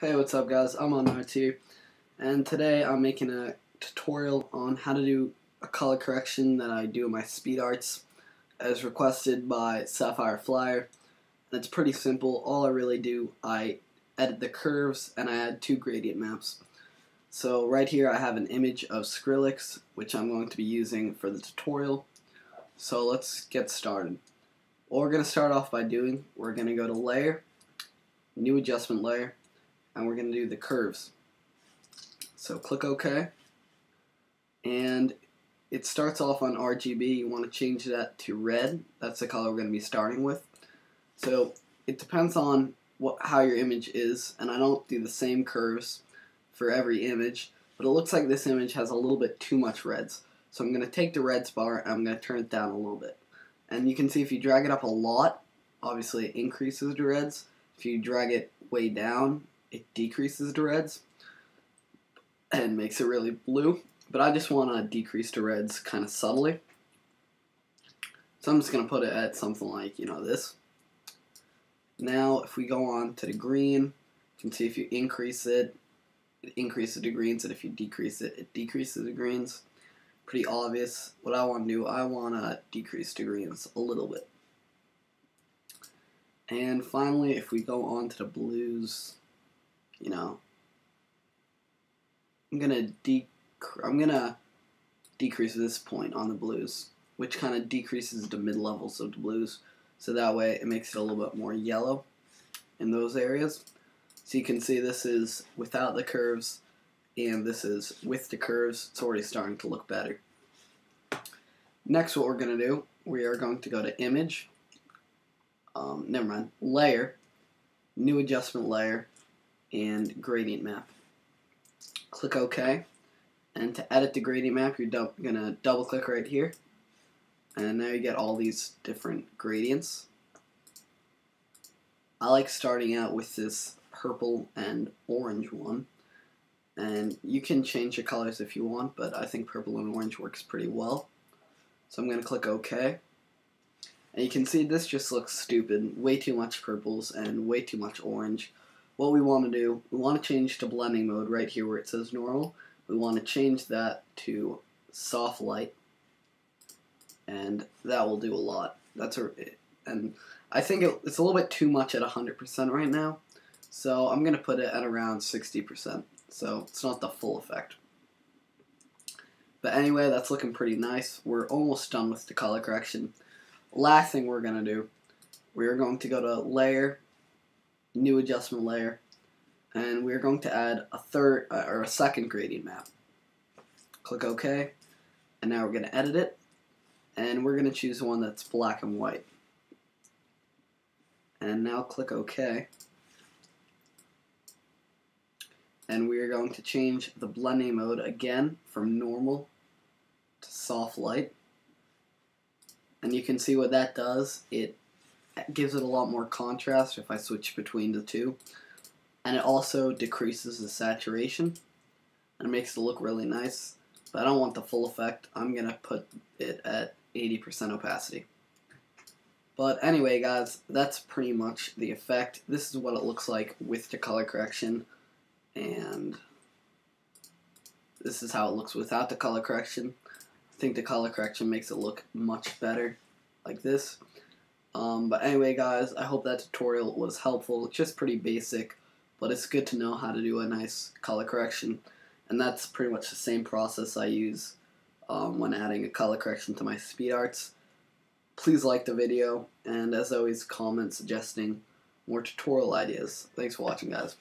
Hey, what's up guys? IModernArts here, and today I'm making a tutorial on how to do a color correction that I do in my speed arts as requested by Sapphire Flyer. And it's pretty simple. All I really do, I edit the curves and I add two gradient maps. So right here I have an image of Skrillex, which I'm going to be using for the tutorial. So let's get started. What we're going to start off by doing, we're going to go to Layer, New Adjustment Layer, and we're going to do the curves. So click OK, and it starts off on RGB. You want to change that to red. That's the color we're going to be starting with. So it depends on what how your image is, and I don't do the same curves for every image, but it looks like this image has a little bit too much reds. So I'm going to take the reds bar and I'm going to turn it down a little bit. And you can see if you drag it up a lot, obviously it increases the reds. If you drag it way down, it decreases the reds and makes it really blue. But I just want to decrease the reds kind of subtly. So I'm just going to put it at something like, you know, this. Now, if we go on to the green, you can see if you increase it, it increases the greens, and if you decrease it, it decreases the greens. Pretty obvious. What I want to do, I want to decrease the greens a little bit. And finally, if we go on to the blues, you know, I'm gonna de I'm gonna decrease this point on the blues, which kind of decreases the mid levels of the blues, so that way it makes it a little bit more yellow in those areas. So you can see this is without the curves, and this is with the curves. It's already starting to look better. Next, what we're gonna do, we are going to go to Image. Um, never mind. Layer, New Adjustment Layer, and gradient map. Click OK. And to edit the gradient map, you're going to double click right here. And now you get all these different gradients. I like starting out with this purple and orange one. And you can change your colors if you want, but I think purple and orange works pretty well. So I'm going to click OK. And you can see this just looks stupid. Way too much purples and way too much orange what we want to do, we want to change to blending mode right here where it says normal. We want to change that to soft light, and that will do a lot. That's a, and I think it, it's a little bit too much at 100% right now, so I'm going to put it at around 60%, so it's not the full effect. But anyway, that's looking pretty nice. We're almost done with the color correction. Last thing we're going to do, we're going to go to Layer, new adjustment layer, and we're going to add a third uh, or a second gradient map. Click OK, and now we're going to edit it, and we're going to choose one that's black and white. And now click OK. And we are going to change the blending mode again from normal to soft light. And you can see what that does. It gives it a lot more contrast if I switch between the two. And it also decreases the saturation and it makes it look really nice. But I don't want the full effect. I'm going to put it at 80% opacity. But anyway, guys, that's pretty much the effect. This is what it looks like with the color correction. And this is how it looks without the color correction. I think the color correction makes it look much better like this. Um, but anyway, guys, I hope that tutorial was helpful. It's just pretty basic, but it's good to know how to do a nice color correction. And that's pretty much the same process I use um, when adding a color correction to my speed arts. Please like the video, and as always, comment suggesting more tutorial ideas. Thanks for watching, guys.